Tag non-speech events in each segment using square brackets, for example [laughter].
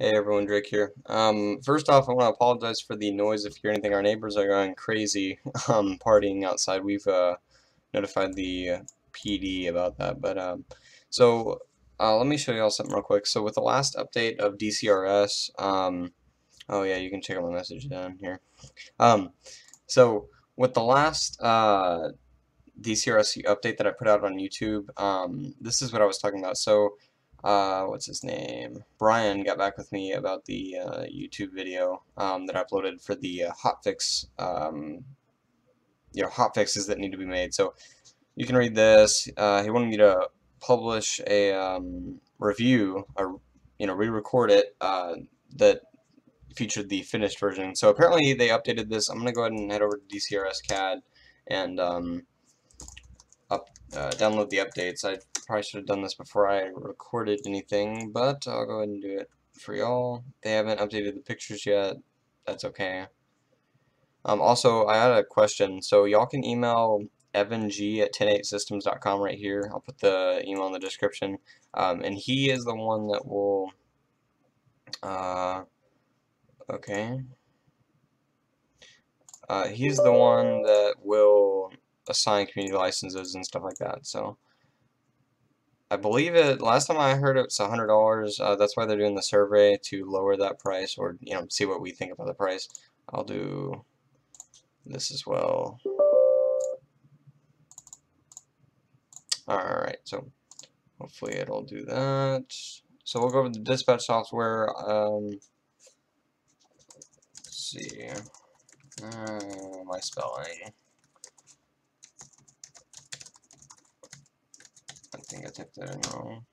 Hey everyone, Drake here. Um, first off, I want to apologize for the noise if you hear anything. Our neighbors are going crazy, [laughs] um, partying outside. We've uh, notified the PD about that. But um, so uh, let me show you all something real quick. So with the last update of DCRS, um, oh yeah, you can check out my message down here. Um, so with the last uh, DCRS update that I put out on YouTube, um, this is what I was talking about. So uh, what's his name? Brian got back with me about the uh, YouTube video um, that I uploaded for the uh, hotfix, um, you know, hotfixes that need to be made. So you can read this. Uh, he wanted me to publish a um, review, or you know, re-record it uh, that featured the finished version. So apparently they updated this. I'm gonna go ahead and head over to DCRS CAD and um, up, uh, download the updates. I probably should have done this before I recorded anything, but I'll go ahead and do it for y'all. They haven't updated the pictures yet. That's okay. Um, also, I had a question. So y'all can email evang at 10-8systems.com right here. I'll put the email in the description. Um, and he is the one that will... Uh, okay. Uh, he's the one that will assign community licenses and stuff like that. So I believe it. Last time I heard it was hundred dollars. Uh, that's why they're doing the survey to lower that price, or you know, see what we think about the price. I'll do this as well. Alright, so hopefully it'll do that. So we'll go over the dispatch software. Um, see. Uh, my spelling. Think I typed that in wrong.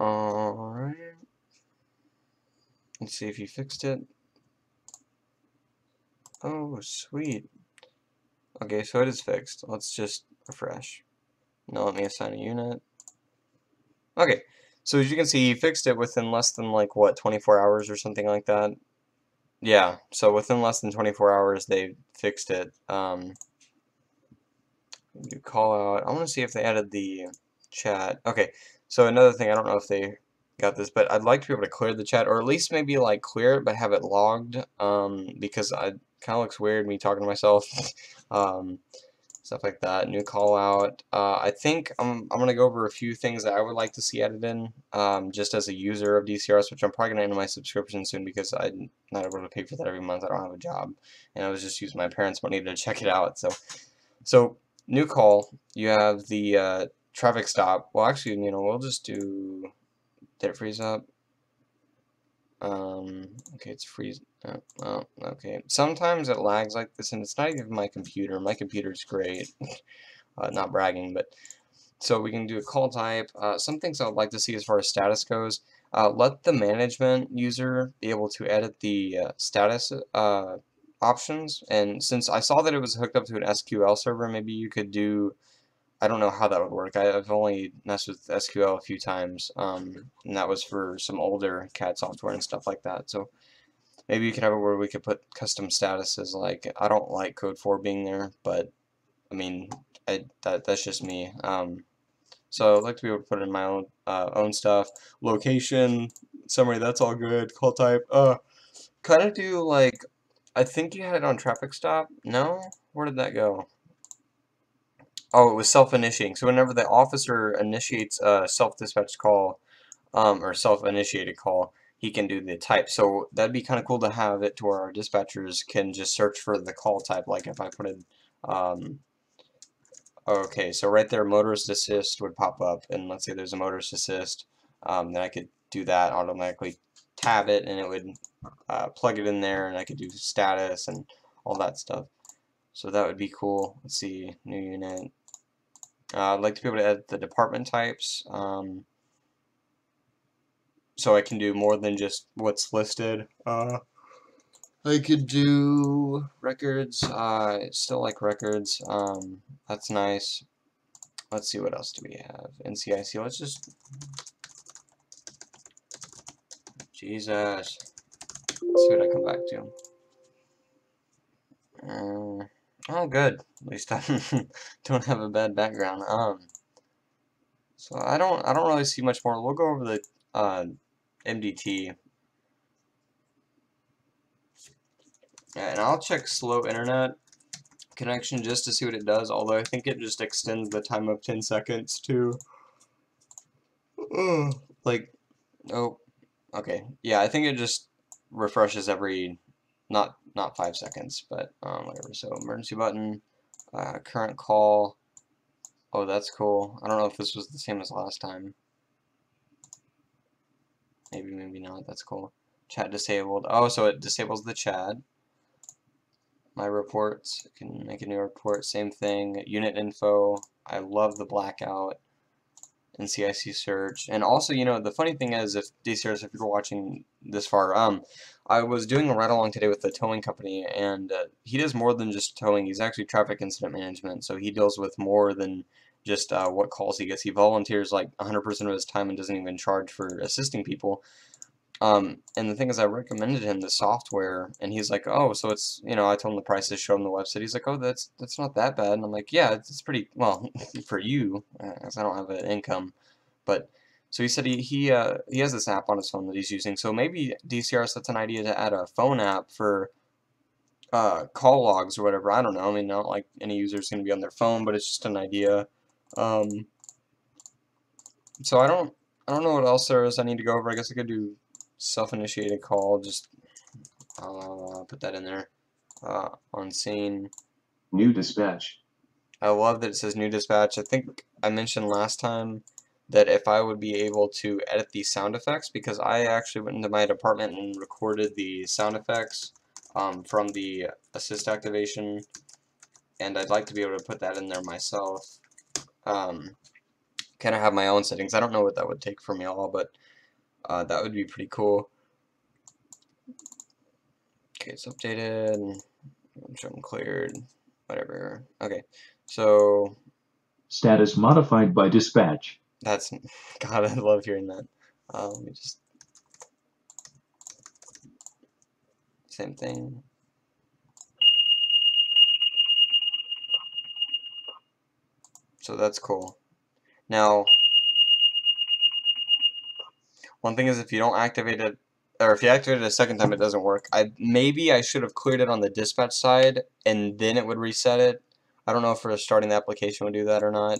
Alright. Let's see if you fixed it. Oh, sweet. Okay, so it is fixed. Let's just refresh. Now let me assign a unit. Okay, so as you can see, he fixed it within less than like, what, 24 hours or something like that? Yeah, so within less than 24 hours they fixed it. Um, do call out. I want to see if they added the chat. Okay, so another thing, I don't know if they got this, but I'd like to be able to clear the chat, or at least maybe like clear it, but have it logged, um, because I kind of looks weird me talking to myself. [laughs] um, stuff like that. New call out. Uh, I think I'm, I'm going to go over a few things that I would like to see added in um, just as a user of DCRS, which I'm probably to end my subscription soon because I'm not able to pay for that every month. I don't have a job. And I was just using my parents' money to check it out. So, so new call. You have the uh, traffic stop. Well, actually, you know, we'll just do... Did it freeze up? Um, okay, it's freeze. Oh, okay. Sometimes it lags like this, and it's not even my computer. My computer's great. [laughs] uh, not bragging, but so we can do a call type. Uh, some things I would like to see as far as status goes. Uh, let the management user be able to edit the uh, status uh, options. And since I saw that it was hooked up to an SQL server, maybe you could do I don't know how that would work. I, have only messed with SQL a few times, um, and that was for some older CAD software and stuff like that. So maybe you could have it where we could put custom statuses. Like I don't like Code 4 being there, but I mean, I, that that's just me. Um, so I'd like to be able to put in my own uh, own stuff. Location, summary, that's all good. Call type, uh, kind of do like, I think you had it on traffic stop. No, where did that go? Oh, it was self-initiating. So whenever the officer initiates a self-dispatch call, um, or self-initiated call, he can do the type. So that'd be kind of cool to have it to where our dispatchers can just search for the call type. Like if I put in, um, okay, so right there, motorist assist would pop up. And let's say there's a motorist assist, um, then I could do that automatically, tab it, and it would uh, plug it in there, and I could do status and all that stuff. So that would be cool. Let's see, new unit. Uh, I'd like to be able to edit the department types. Um, so I can do more than just what's listed. Uh, I could do records. Uh, still like records. Um, that's nice. Let's see what else do we have. NCIC. Let's just. Jesus. Let's see what I come back to. Uh, Oh, good. At least I [laughs] don't have a bad background. Um, so I don't, I don't really see much more. We'll go over the uh, MDT. And I'll check slow internet connection just to see what it does, although I think it just extends the time of 10 seconds to, uh, [sighs] like, oh, okay, yeah, I think it just refreshes every, not, not 5 seconds, but, um, whatever, so emergency button, uh, current call, oh, that's cool, I don't know if this was the same as last time, maybe, maybe not, that's cool, chat disabled, oh, so it disables the chat, my reports. Can make a new report, same thing. Unit info, I love the blackout. NCIC search. And also, you know, the funny thing is, if DCRS, if you're watching this far, um, I was doing a ride along today with the towing company, and uh, he does more than just towing. He's actually traffic incident management, so he deals with more than just uh, what calls he gets. He volunteers like 100% of his time and doesn't even charge for assisting people. Um, and the thing is, I recommended him the software, and he's like, "Oh, so it's you know," I told him the prices, showed him the website. He's like, "Oh, that's that's not that bad." And I'm like, "Yeah, it's, it's pretty well [laughs] for you, as I don't have an income." But so he said he he uh, he has this app on his phone that he's using. So maybe DCR sets an idea to add a phone app for uh, call logs or whatever. I don't know. I mean, not like any user's going to be on their phone, but it's just an idea. Um, so I don't I don't know what else there is I need to go over. I guess I could do self-initiated call, just uh, put that in there. Uh, on scene. New dispatch. I love that it says new dispatch. I think I mentioned last time that if I would be able to edit these sound effects, because I actually went into my department and recorded the sound effects um, from the assist activation, and I'd like to be able to put that in there myself. Um, kind of have my own settings. I don't know what that would take for me all, but uh, that would be pretty cool. Okay, it's updated. I'm sure I'm cleared. Whatever. Okay, so Status modified by dispatch. that's [laughs] God. I love hearing that. Uh, let me just same thing. So that's cool. Now, one thing is if you don't activate it, or if you activate it a second time, it doesn't work. I Maybe I should have cleared it on the dispatch side, and then it would reset it. I don't know if for starting the application would do that or not,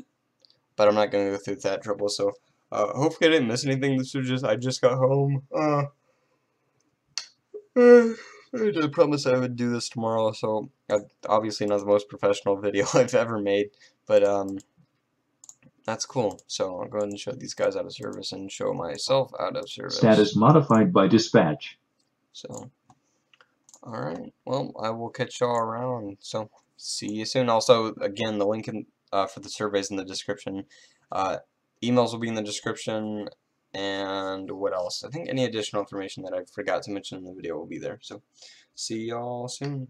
but I'm not going to go through that trouble. So uh, hopefully I didn't miss anything. This was just, I just got home. Uh, [sighs] I did promise I would do this tomorrow, so uh, obviously not the most professional [laughs] video I've ever made, but um, that's cool. So I'll go ahead and show these guys out of service and show myself out of service. Status modified by dispatch. So, alright. Well, I will catch y'all around. So, see you soon. Also, again, the link in, uh, for the surveys in the description. Uh, emails will be in the description. And what else? I think any additional information that I forgot to mention in the video will be there. So, see y'all soon.